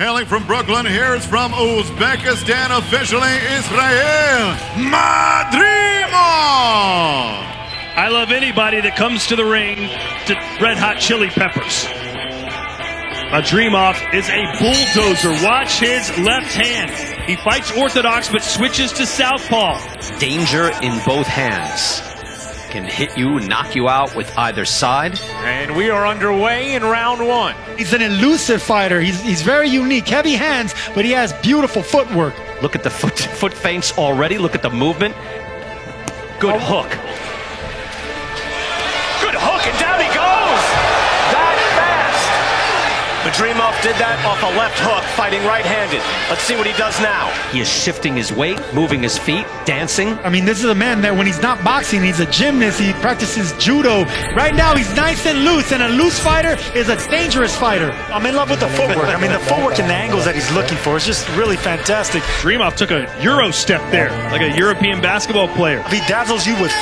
Hailing from Brooklyn, here's from Uzbekistan, officially Israil Madrimov. I love anybody that comes to the ring to red hot chili peppers. Madrimov is a bulldozer. Watch his left hand. He fights orthodox but switches to southpaw. Danger in both hands. Can hit you, knock you out with either side. And we are underway in round one. He's an elusive fighter. He's, he's very unique. Heavy hands, but he has beautiful footwork. Look at the foot, foot feints already. Look at the movement. Good Oh. hook. Madrimov did that off a left hook, fighting right-handed. Let's see what he does now. He is shifting his weight, moving his feet, dancing. I mean, this is a man that when he's not boxing, he's a gymnast. He practices judo. Right now, he's nice and loose, and a loose fighter is a dangerous fighter. I'm in love with the footwork. I mean, the footwork and the angles that he's looking for is just really fantastic. Dreamov took a Euro step there, like a European basketball player. He dazzles you with